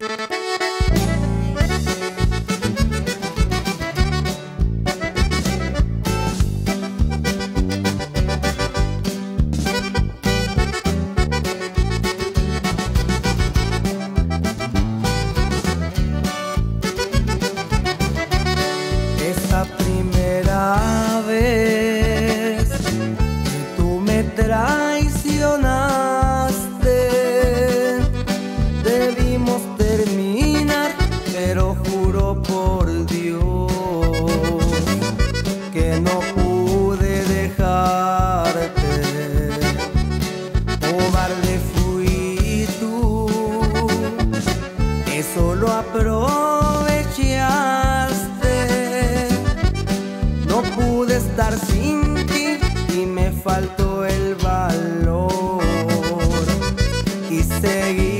you aprovechaste. No pude estar sin ti y me faltó el valor. Y seguí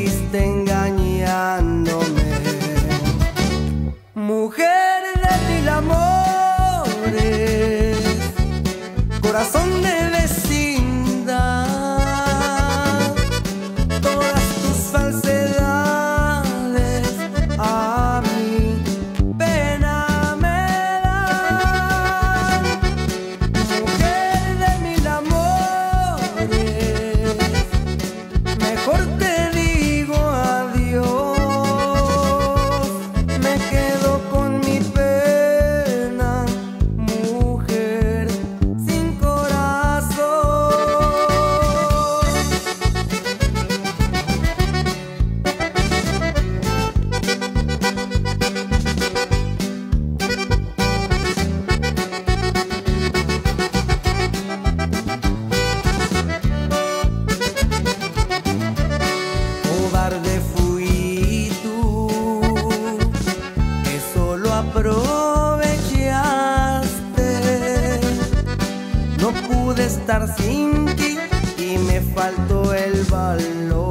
Por ti. aprovechaste. No pude estar sin ti y me faltó el valor.